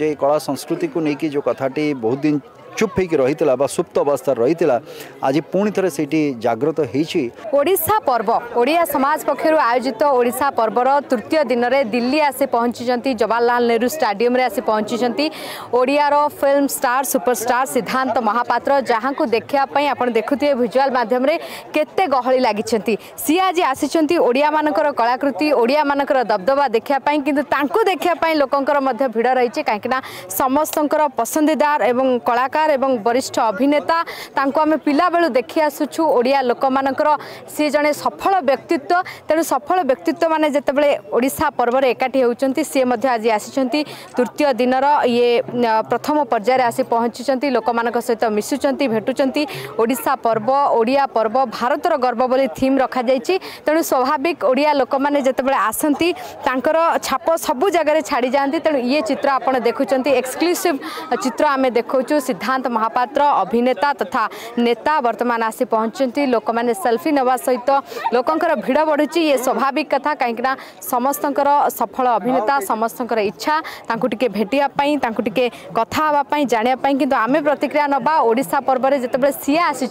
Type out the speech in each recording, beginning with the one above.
যে কলা সংস্কৃতি কু নেই যে কথাটি বহু দিন চুপ হয়েকি রয়েছে বা সুপ্ত অবস্থায় রয়েছে আজ পুঁথ সেটি জাগ্রত হয়েছে ওড়শা পর্ব ওড়িয়া সমাজ পক্ষ আয়োজিত ওড়শা পর্বর তৃতীয় দিনের দিল্লি আসি পৌঁছিছেন জওয়াহরলাল নেহরু স্টাডিয়ামে আসি পৌঁছিছেন ওড়িয়ার ফিল্ম স্টার সুপরস্টার সিদ্ধান্ত মহাপাত্র যাহা দেখা আপনার দেখুবে ভিজুয়াল মাধ্যমে কেতে গহলি লাগিছেন সি আজ আসিছেন ওড়িয়া মানকর কলাকৃতি ওড়িয়া মানকর দবদবা দেখা কিন্তু তাঁকু দেখা লোকর মধ্যে ভিড় রয়েছে কিনা সমস্ত পছন্দিদার এবং কলাকার କଳାକାର ଏବଂ ବରିଷ୍ଠ ଅଭିନେତା ତାଙ୍କୁ ଆମେ ପିଲାବେଳୁ ଦେଖି ଆସୁଛୁ ଓଡ଼ିଆ ଲୋକମାନଙ୍କର ସିଏ ଜଣେ ସଫଳ ବ୍ୟକ୍ତିତ୍ୱ ତେଣୁ ସଫଳ ବ୍ୟକ୍ତିତ୍ୱମାନେ ଯେତେବେଳେ ଓଡ଼ିଶା ପର୍ବରେ ଏକାଠି ହେଉଛନ୍ତି ସିଏ ମଧ୍ୟ ଆଜି ଆସିଛନ୍ତି ତୃତୀୟ ଦିନର ଇଏ ପ୍ରଥମ ପର୍ଯ୍ୟାୟରେ ଆସି ପହଞ୍ଚିଛନ୍ତି ଲୋକମାନଙ୍କ ସହିତ ମିଶୁଛନ୍ତି ଭେଟୁଛନ୍ତି ଓଡ଼ିଶା ପର୍ବ ଓଡ଼ିଆ ପର୍ବ ଭାରତର ଗର୍ବ ବୋଲି ଥିମ୍ ରଖାଯାଇଛି ତେଣୁ ସ୍ୱାଭାବିକ ଓଡ଼ିଆ ଲୋକମାନେ ଯେତେବେଳେ ଆସନ୍ତି ତାଙ୍କର ଛାପ ସବୁ ଜାଗାରେ ଛାଡ଼ି ଯାଆନ୍ତି ତେଣୁ ଇଏ ଚିତ୍ର ଆପଣ ଦେଖୁଛନ୍ତି ଏକ୍ସକ୍ଲୁସିଭ୍ ଚିତ୍ର ଆମେ ଦେଖାଉଛୁ ସିଧା सिद्धांत महापात्र अभिनेता तथा नेता बर्तमान आसी पहुंचती लोक मैंने सेल्फी नवा सहित लोकर भिड़ बढ़ुची ये स्वाभाविक कथा कहीं समस्त सफल अभिनेता समस्त इच्छा टे भेटापी टे जानापी कि आम प्रतिक्रिया नवा ओडा पर्व जितेबाला सी आसी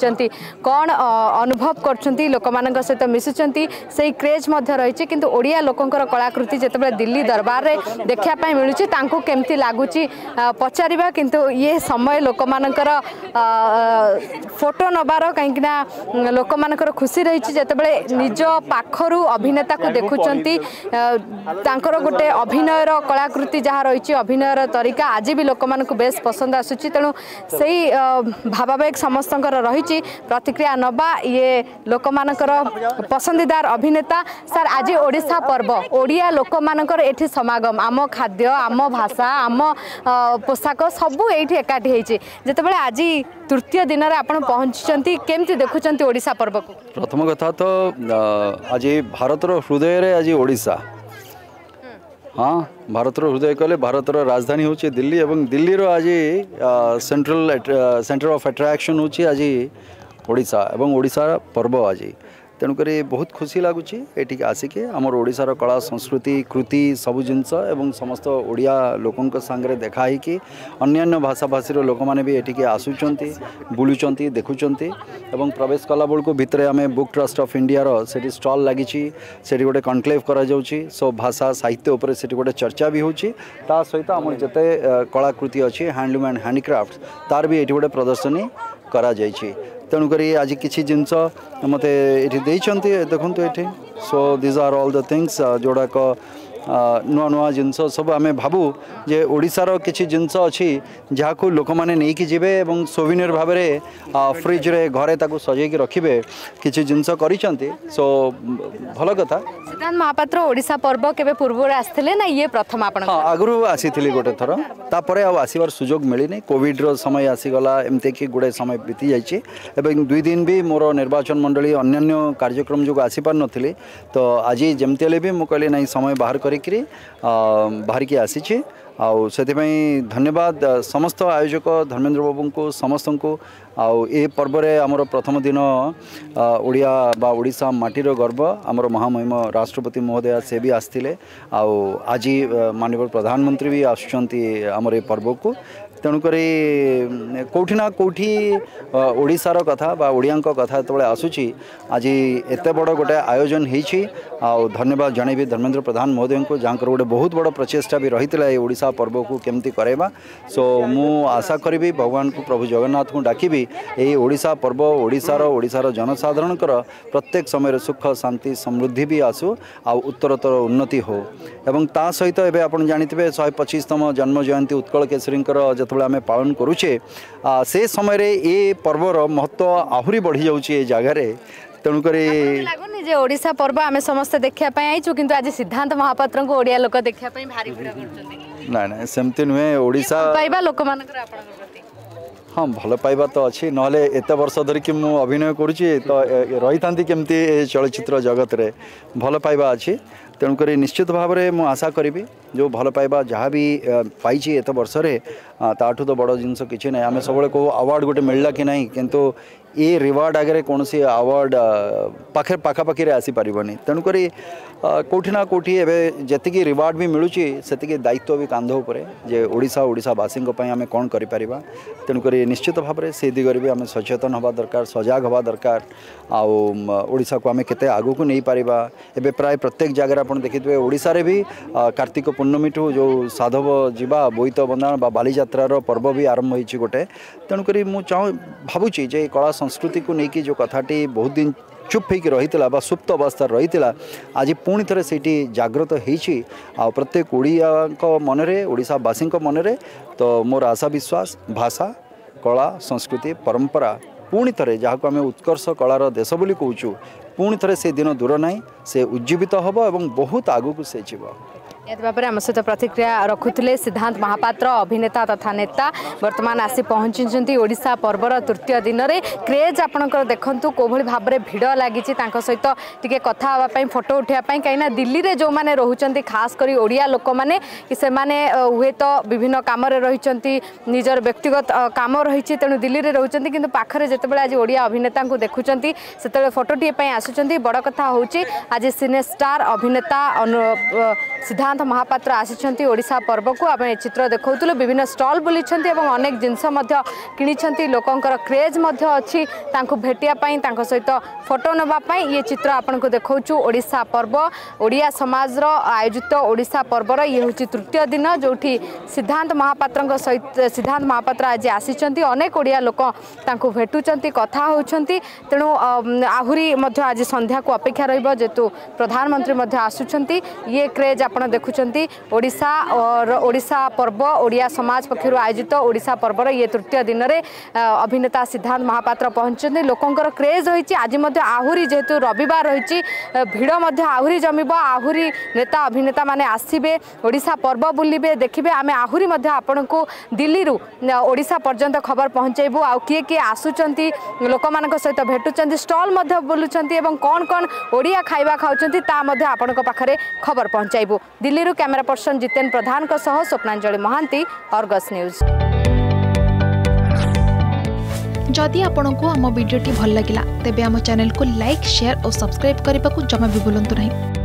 कौन अनुभव कर लोक मान सहित मिशुंट से क्रेज रही कि ओडिया लोकर कलाकृति जितेबाला दिल्ली दरबार में देखापी मिलूँ केमती लगुच पचार कि ये समय लोक ଲୋକମାନଙ୍କର ଫଟୋ ନେବାର କାହିଁକିନା ଲୋକମାନଙ୍କର ଖୁସି ରହିଛି ଯେତେବେଳେ ନିଜ ପାଖରୁ ଅଭିନେତାକୁ ଦେଖୁଛନ୍ତି ତାଙ୍କର ଗୋଟେ ଅଭିନୟର କଳାକୃତି ଯାହା ରହିଛି ଅଭିନୟର ତରିକା ଆଜି ବି ଲୋକମାନଙ୍କୁ ବେଶ୍ ପସନ୍ଦ ଆସୁଛି ତେଣୁ ସେଇ ଭାବାବେଗ ସମସ୍ତଙ୍କର ରହିଛି ପ୍ରତିକ୍ରିୟା ନେବା ଇଏ ଲୋକମାନଙ୍କର ପସନ୍ଦିଦାର ଅଭିନେତା ସାର୍ ଆଜି ଓଡ଼ିଶା ପର୍ବ ଓଡ଼ିଆ ଲୋକମାନଙ୍କର ଏଠି ସମାଗମ ଆମ ଖାଦ୍ୟ ଆମ ଭାଷା ଆମ ପୋଷାକ ସବୁ ଏଇଠି ଏକାଠି ହେଇଛି ଯେତେବେଳେ ଆଜି ତୃତୀୟ ଦିନରେ ଆପଣ ପହଞ୍ଚିଛନ୍ତି କେମିତି ଦେଖୁଛନ୍ତି ଓଡ଼ିଶା ପର୍ବକୁ ପ୍ରଥମ କଥା ତ ଆଜି ଭାରତର ହୃଦୟରେ ଆଜି ଓଡ଼ିଶା ହଁ ଭାରତର ହୃଦୟ କହିଲେ ଭାରତର ରାଜଧାନୀ ହେଉଛି ଦିଲ୍ଲୀ ଏବଂ ଦିଲ୍ଲୀର ଆଜି ସେଣ୍ଟ୍ରାଲ ସେଣ୍ଟର ଅଫ୍ ଆଟ୍ରାକ୍ସନ୍ ହେଉଛି ଆଜି ଓଡ଼ିଶା ଏବଂ ଓଡ଼ିଶାର ପର୍ବ ଆଜି ତେଣୁକରି ବହୁତ ଖୁସି ଲାଗୁଛି ଏଠିକି ଆସିକି ଆମର ଓଡ଼ିଶାର କଳା ସଂସ୍କୃତି କୃତି ସବୁ ଜିନିଷ ଏବଂ ସମସ୍ତ ଓଡ଼ିଆ ଲୋକଙ୍କ ସାଙ୍ଗରେ ଦେଖା ହେଇକି ଅନ୍ୟାନ୍ୟ ଭାଷାଭାଷୀର ଲୋକମାନେ ବି ଏଠିକି ଆସୁଛନ୍ତି ବୁଲୁଛନ୍ତି ଦେଖୁଛନ୍ତି ଏବଂ ପ୍ରବେଶ କଲାବେଳକୁ ଭିତରେ ଆମେ ବୁକ୍ ଟ୍ରଷ୍ଟ ଅଫ୍ ଇଣ୍ଡିଆର ସେଠି ଷ୍ଟଲ୍ ଲାଗିଛି ସେଠି ଗୋଟେ କନକ୍ଲେଭ୍ କରାଯାଉଛି ସୋ ଭାଷା ସାହିତ୍ୟ ଉପରେ ସେଠି ଗୋଟେ ଚର୍ଚ୍ଚା ବି ହେଉଛି ତା ସହିତ ଆମର ଯେତେ କଳାକୃତି ଅଛି ହ୍ୟାଣ୍ଡଲୁମ୍ ଆଣ୍ଡ ହ୍ୟାଣ୍ଡିକ୍ରାଫ୍ଟ ତାର ବି ଏଠି ଗୋଟେ ପ୍ରଦର୍ଶନୀ କରାଯାଇଛି ତେଣୁକରି ଆଜି କିଛି ଜିନିଷ ମୋତେ ଏଠି ଦେଇଛନ୍ତି ଦେଖନ୍ତୁ ଏଠି so these are all the things ଯେଉଁଗୁଡ଼ାକ ନୂଆ ନୂଆ ଜିନିଷ ସବୁ ଆମେ ଭାବୁ ଯେ ଓଡ଼ିଶାର କିଛି ଜିନିଷ ଅଛି ଯାହାକୁ ଲୋକମାନେ ନେଇକି ଯିବେ ଏବଂ ସୋଭିନିୟର ଭାବରେ ଫ୍ରିଜ୍ରେ ଘରେ ତାକୁ ସଜେଇକି ରଖିବେ କିଛି ଜିନିଷ କରିଛନ୍ତି ସୋ ଭଲ କଥା ସିଦ୍ଧାନ୍ତ ମହାପାତ୍ର ଓଡ଼ିଶା ପର୍ବ କେବେ ପୂର୍ବରୁ ଆସିଥିଲେ ନା ଇଏ ପ୍ରଥମ ଆପଣ ହଁ ଆଗରୁ ଆସିଥିଲି ଗୋଟେ ଥର ତାପରେ ଆଉ ଆସିବାର ସୁଯୋଗ ମିଳିନି କୋଭିଡ଼ର ସମୟ ଆସିଗଲା ଏମିତିକି ଗୁଡ଼ାଏ ସମୟ ବିତି ଯାଇଛି ଏବଂ ଦୁଇ ଦିନ ବି ମୋର ନିର୍ବାଚନ ମଣ୍ଡଳୀ ଅନ୍ୟାନ୍ୟ କାର୍ଯ୍ୟକ୍ରମ ଯୋଗୁଁ ଆସିପାରିନଥିଲି ତ ଆଜି ଯେମିତି ହେଲେ ବି ମୁଁ କହିଲି ନାଇଁ ସମୟ ବାହାର କରି করিকি বাহারিকি আসিছি ଆଉ ସେଥିପାଇଁ ଧନ୍ୟବାଦ ସମସ୍ତ ଆୟୋଜକ ଧର୍ମେନ୍ଦ୍ର ବାବୁଙ୍କୁ ସମସ୍ତଙ୍କୁ ଆଉ ଏ ପର୍ବରେ ଆମର ପ୍ରଥମ ଦିନ ଓଡ଼ିଆ ବା ଓଡ଼ିଶା ମାଟିର ଗର୍ବ ଆମର ମହାମହିମ ରାଷ୍ଟ୍ରପତି ମହୋଦୟ ସେ ବି ଆସିଥିଲେ ଆଉ ଆଜି ମାନ୍ୟବର ପ୍ରଧାନମନ୍ତ୍ରୀ ବି ଆସୁଛନ୍ତି ଆମର ଏ ପର୍ବକୁ ତେଣୁକରି କେଉଁଠି ନା କେଉଁଠି ଓଡ଼ିଶାର କଥା ବା ଓଡ଼ିଆଙ୍କ କଥା ଯେତେବେଳେ ଆସୁଛି ଆଜି ଏତେ ବଡ଼ ଗୋଟେ ଆୟୋଜନ ହେଇଛି ଆଉ ଧନ୍ୟବାଦ ଜଣେଇବି ଧର୍ମେନ୍ଦ୍ର ପ୍ରଧାନ ମହୋଦୟଙ୍କୁ ଯାହାଙ୍କର ଗୋଟେ ବହୁତ ବଡ଼ ପ୍ରଚେଷ୍ଟା ବି ରହିଥିଲା ଏ ଓଡ଼ିଶା ପର୍ବକୁ କେମିତି କରାଇବା ସୋ ମୁଁ ଆଶା କରିବି ଭଗବାନଙ୍କୁ ପ୍ରଭୁ ଜଗନ୍ନାଥଙ୍କୁ ଡାକିବି ଏହି ଓଡ଼ିଶା ପର୍ବ ଓଡ଼ିଶାର ଓଡ଼ିଶାର ଜନସାଧାରଣଙ୍କର ପ୍ରତ୍ୟେକ ସମୟରେ ସୁଖ ଶାନ୍ତି ସମୃଦ୍ଧି ବି ଆସୁ ଆଉ ଉତ୍ତରୋତ୍ତର ଉନ୍ନତି ହେଉ ଏବଂ ତା ସହିତ ଏବେ ଆପଣ ଜାଣିଥିବେ ଶହେ ପଚିଶତମ ଜନ୍ମ ଜୟନ୍ତୀ ଉତ୍କଳ କେଶରୀଙ୍କର ଯେତେବେଳେ ଆମେ ପାଳନ କରୁଛେ ସେ ସମୟରେ ଏ ପର୍ବର ମହତ୍ତ୍ୱ ଆହୁରି ବଢ଼ିଯାଉଛି ଏ ଜାଗାରେ তেমুকরি লাগুনি যে ওড়িশা পর্ব আমি সমস্ত দেখা আইছু কিন্তু আজ সিদ্ধান্ত মহাপাত্র ওড়িয়া লোক দেখা ভারি ভিড় করছেন না না সেমতি নুহে ওড়িশা পাইবা লোকমানকর আপনার প্রতি ହଁ ଭଲ ପାଇବା ତ ଅଛି ନହେଲେ ଏତେ ବର୍ଷ ଧରିକି ମୁଁ ଅଭିନୟ କରୁଛି ତ ରହିଥାନ୍ତି କେମିତି ଚଳଚ୍ଚିତ୍ର ଜଗତରେ ଭଲ ପାଇବା ଅଛି ତେଣୁକରି ନିଶ୍ଚିତ ଭାବରେ ମୁଁ ଆଶା କରିବି जो भल पाइबा जहाँ भी पाई एत वर्ष तो बड़ जिन कि नहीं आम सब कहू आवार्ड गोटे मिलला कि नहीं कितु ये रिवार्ड आगे कौन से आवार्ड पाखे पखापाखि आसी पार्वनि तेणुक कौटिना कौटि एवं जी रिवार्ड भी मिलूँ से दायित्व भी कांध उपड़शावासी आम कौन कर तेणुक निश्चित भाव में से दिग्वे भी आम सचेतन हवा दरकार सजग हाँ दरकार आशा को आम के आगक नहीं पार एवं प्राय प्रत्येक जगार आप देखिए ओडारे भी कार्तिक ପୂର୍ଣ୍ଣମୀଠୁ ଯେଉଁ ସାଧବ ଯିବା ବୋଇତ ବନ୍ଦାଣ ବା ବାଲିଯାତ୍ରାର ପର୍ବ ବି ଆରମ୍ଭ ହୋଇଛି ଗୋଟେ ତେଣୁକରି ମୁଁ ଚାହୁଁ ଭାବୁଛି ଯେ ଏଇ କଳା ସଂସ୍କୃତିକୁ ନେଇକି ଯେଉଁ କଥାଟି ବହୁତ ଦିନ ଚୁପ୍ ହେଇକି ରହିଥିଲା ବା ସୁପ୍ତ ଅବସ୍ଥାରେ ରହିଥିଲା ଆଜି ପୁଣି ଥରେ ସେଇଠି ଜାଗ୍ରତ ହେଇଛି ଆଉ ପ୍ରତ୍ୟେକ ଓଡ଼ିଆଙ୍କ ମନରେ ଓଡ଼ିଶାବାସୀଙ୍କ ମନରେ ତ ମୋର ଆଶା ବିଶ୍ୱାସ ଭାଷା କଳା ସଂସ୍କୃତି ପରମ୍ପରା ପୁଣି ଥରେ ଯାହାକୁ ଆମେ ଉତ୍କର୍ଷ କଳାର ଦେଶ ବୋଲି କହୁଛୁ ପୁଣି ଥରେ ସେ ଦିନ ଦୂର ନାହିଁ ସେ ଉଜ୍ଜୀବିତ ହେବ ଏବଂ ବହୁତ ଆଗକୁ ସେ ଯିବ ନିହାତି ଭାବରେ ଆମ ସହିତ ପ୍ରତିକ୍ରିୟା ରଖୁଥିଲେ ସିଦ୍ଧାନ୍ତ ମହାପାତ୍ର ଅଭିନେତା ତଥା ନେତା ବର୍ତ୍ତମାନ ଆସି ପହଞ୍ଚିଛନ୍ତି ଓଡ଼ିଶା ପର୍ବର ତୃତୀୟ ଦିନରେ କ୍ରେଜ୍ ଆପଣଙ୍କର ଦେଖନ୍ତୁ କେଉଁଭଳି ଭାବରେ ଭିଡ଼ ଲାଗିଛି ତାଙ୍କ ସହିତ ଟିକେ କଥା ହେବା ପାଇଁ ଫଟୋ ଉଠାଇବା ପାଇଁ କାହିଁକିନା ଦିଲ୍ଲୀରେ ଯେଉଁମାନେ ରହୁଛନ୍ତି ଖାସ୍ କରି ଓଡ଼ିଆ ଲୋକମାନେ ସେମାନେ ହୁଏତ ବିଭିନ୍ନ କାମରେ ରହିଛନ୍ତି ନିଜର ବ୍ୟକ୍ତିଗତ କାମ ରହିଛି ତେଣୁ ଦିଲ୍ଲୀରେ ରହୁଛନ୍ତି କିନ୍ତୁ ପାଖରେ ଯେତେବେଳେ ଆଜି ଓଡ଼ିଆ ଅଭିନେତାଙ୍କୁ ଦେଖୁଛନ୍ତି ସେତେବେଳେ ଫଟୋଟିଏ ପାଇଁ ଆସୁଛନ୍ତି ବଡ଼ କଥା ହେଉଛି ଆଜି ସିନେ ଷ୍ଟାର୍ ଅଭିନେତା ସିଦ୍ଧାନ୍ତ ଜଗନ୍ନାଥ ମହାପାତ୍ର ଆସିଛନ୍ତି ଓଡ଼ିଶା ପର୍ବକୁ ଆମେ ଚିତ୍ର ଦେଖାଉଥିଲୁ ବିଭିନ୍ନ ଷ୍ଟଲ୍ ବୁଲିଛନ୍ତି ଏବଂ ଅନେକ ଜିନିଷ ମଧ୍ୟ କିଣିଛନ୍ତି ଲୋକଙ୍କର କ୍ରେଜ୍ ମଧ୍ୟ ଅଛି ତାଙ୍କୁ ଭେଟିବା ପାଇଁ ତାଙ୍କ ସହିତ ଫଟୋ ନେବା ପାଇଁ ଇଏ ଚିତ୍ର ଆପଣଙ୍କୁ ଦେଖାଉଛୁ ଓଡ଼ିଶା ପର୍ବ ଓଡ଼ିଆ ସମାଜର ଆୟୋଜିତ ଓଡ଼ିଶା ପର୍ବର ଇଏ ହେଉଛି ତୃତୀୟ ଦିନ ଯେଉଁଠି ସିଦ୍ଧାନ୍ତ ମହାପାତ୍ରଙ୍କ ସହିତ ସିଦ୍ଧାନ୍ତ ମହାପାତ୍ର ଆଜି ଆସିଛନ୍ତି ଅନେକ ଓଡ଼ିଆ ଲୋକ ତାଙ୍କୁ ଭେଟୁଛନ୍ତି କଥା ହେଉଛନ୍ତି ତେଣୁ ଆହୁରି ମଧ୍ୟ ଆଜି ସନ୍ଧ୍ୟାକୁ ଅପେକ୍ଷା ରହିବ ଯେହେତୁ ପ୍ରଧାନମନ୍ତ୍ରୀ ମଧ୍ୟ ଆସୁଛନ୍ତି ଇଏ କ୍ରେଜ୍ ଆପଣ ଦେଖ দেখুছেন ওড়িশা ওড়িশা পর্ব ওড়িয়া সমাজ পক্ষ আয়োজিত ওড়িশা পর্বর ইয়ে তৃতীয় দিনের অভিনেতা সিদ্ধান্ত মহাপাত্র পৌঁছেছেন লোকঙ্কর ক্রেজ রয়েছে আজ আহুরি যেহেতু রবিবার রয়েছে ভিড় আহুরি জমিব আহুরি নেতা অভিনেতা মানে আসবে ওড়িশা পর্ব বুলবে দেখবে আমি আহুরি আপনার দিল্লি ওড়িশা পর্যন্ত খবর পৌঁছাইবু আিয়ে কিয়ে আসুচার লোক সহ ভেটুচার স্টল বুলুচার এবং কণ কণ ওড়িয়া খাଇବା খাওয়া তা আপনার পাখে খবর পৌঁছাইবু Delhi camera person Jiten Pradhan Swapnanjali Mahanty Argus news जदि आपंक आम भिडी भल लगा तेब चेल को लाइक सेयार और सब्सक्राइब करने को जमा भी भूलु ना